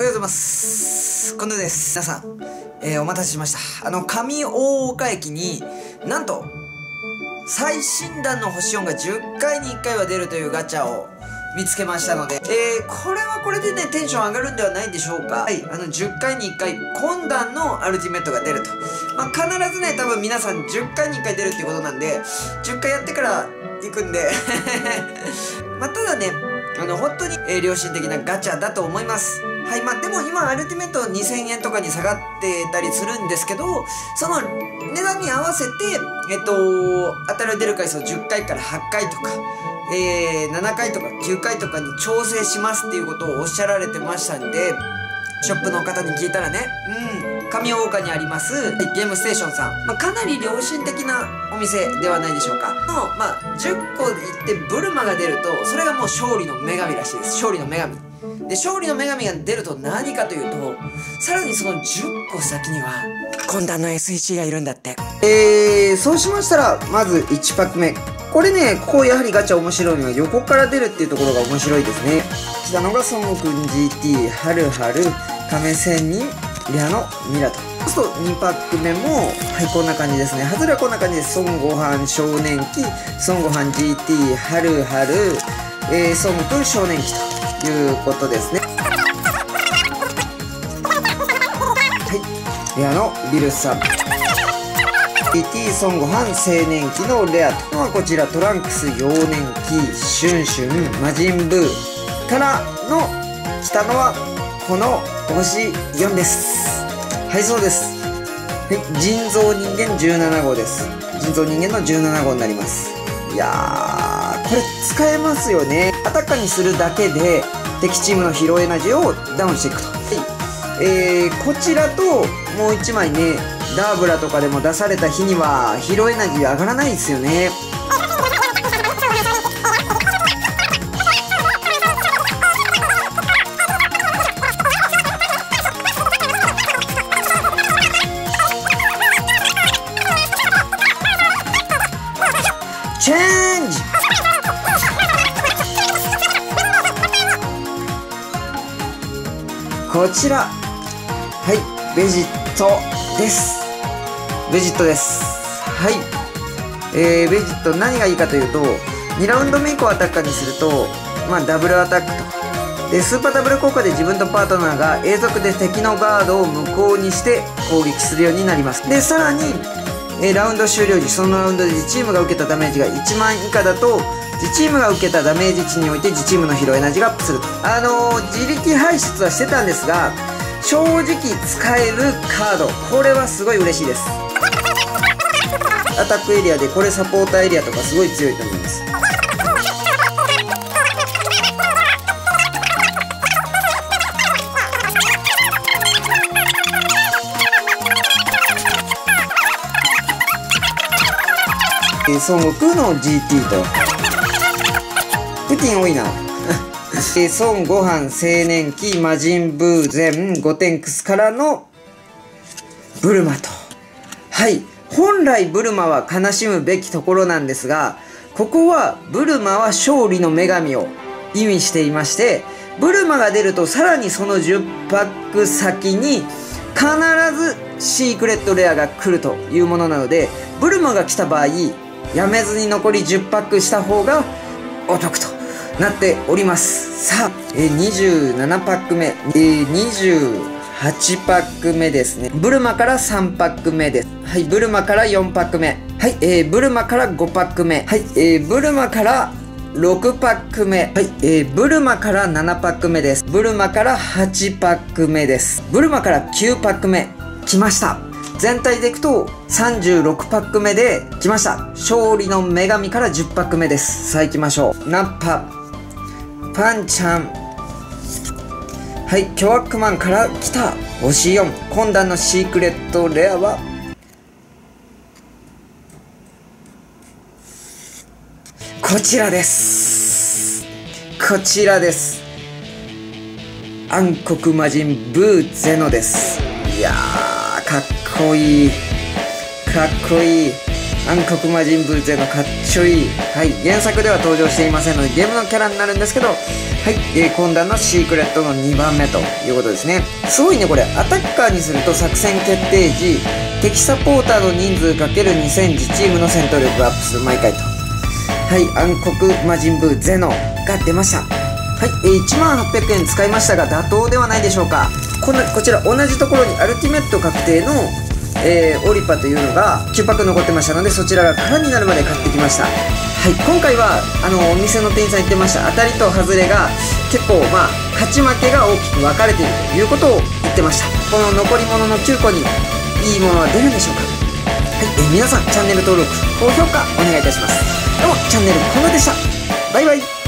おはようございます。近藤です。皆さん、えーお待たせしました。あの、上大岡駅になんと、最新弾の星4が10回に1回は出るというガチャを見つけましたので、えー、これはこれでね、テンション上がるんではないんでしょうか。はい、あの、10回に1回、今弾のアルティメットが出ると。まあ、必ずね、多分皆さん10回に1回出るっていうことなんで、10回やってから行くんで、まあ、ただね、あの、本当に、えー良心的なガチャだと思います。はい、まあ、でも今、アルティメット2000円とかに下がってたりするんですけど、その値段に合わせて、えっと、当たる出る回数を10回から8回とか、えー、7回とか9回とかに調整しますっていうことをおっしゃられてましたんで、ショップの方に聞いたらね、うん、上大岡にあります、ゲームステーションさん、まあ、かなり良心的なお店ではないでしょうか。の、まあ、10個行ってブルマが出ると、それがもう勝利の女神らしいです。勝利の女神。で、勝利の女神が出ると何かというと、さらにその10個先には、今度の S1 がいるんだって。えー、そうしましたら、まず1パック目。これね、ここやはりガチャ面白いのは横から出るっていうところが面白いですね。来たのが孫悟空 GT、はるはる、亀仙人、リャのミラと。そうすると2パック目も、はい、こんな感じですね。はずれはこんな感じです。孫悟飯少年期、孫悟飯 GT、はるはる、えー、孫悟空少年期ということですね。はい、レアのビルサ PT 孫悟飯青年期のレアとはこちらトランクス幼年期シュンシュン魔人ブーからの来たのはこの星4です。はいそうです。はい人造人間17号です。人造人間の17号になります。いやーこれ使えますよね。アタッカーにするだけで敵チームのヒーローエナジーをダウンしていくと。はい。えー、こちらともう1枚ねダーブラとかでも出された日にはヒーローエナジー上がらないですよね。こちら。はいベジットです。ベジットです。はい。えー、ベジット何がいいかというと2ラウンド目以降アタッカーにするとまあダブルアタックと。でスーパーダブル効果で自分とパートナーが永続で敵のガードを無効にして攻撃するようになります。でさらにえラウンド終了時そのラウンドでチームが受けたダメージが1万以下だと自チームが受けたダメージ値において自チームのヒーローエナジーがアップすると。あのー自力排出はしてたんですが正直使えるカード。これはすごい嬉しいです。アタックエリアでこれサポーターエリアとかすごい強いと思います。えー孫悟空の GT とプティン多いな。えー孫悟飯青年期魔人ブー全ゴテンクスからのブルマと。はい。本来ブルマは悲しむべきところなんですがここはブルマは勝利の女神を意味していましてブルマが出るとさらにその10パック先に必ずシークレットレアが来るというものなのでブルマが来た場合やめずに残り10パックした方がお得と。なっておりますさあ、えー27パック目、えー28パック目ですねブルマから3パック目ですはいブルマから4パック目はい、えーブルマから5パック目はい、えーブルマから6パック目。はい、えー、ブルマから7パック目です。ブルマから8パック目です。ブルマから9パック目。来ました。全体でいくと36パック目で来ました。勝利の女神から10パック目です。さあ行きましょう。ナッパ、パンちゃん。はい、巨悪マンから来た。星4。今弾のシークレットレアは？こちらですこちらです暗黒魔人ブーゼノですいやかっこいいかっこいい暗黒魔人ブーゼのかっちょいい、はい、原作では登場していませんのでゲームのキャラになるんですけど、はい、えー、今段のシークレットの2番目ということですね。すごいね、これ、アタッカーにすると作戦決定時、敵サポーターの人数かける2000時チームの戦闘力アップする毎回と。はい、暗黒魔人ブーゼノが出ました。はい、えー、1万800円使いましたが妥当ではないでしょうか。このこちら同じところにアルティメット確定のえー、オリパというのが9パック残ってましたのでそちらが空になるまで買ってきました。はい今回はあのお店の店員さん言ってました。当たりと外れが結構まあ勝ち負けが大きく分かれているということを言ってました。この残り物の9個にいいものは出るんでしょうか。はい、えー、皆さんチャンネル登録高評価お願いいたします。どうもチャンネルこのでした。バイバイ。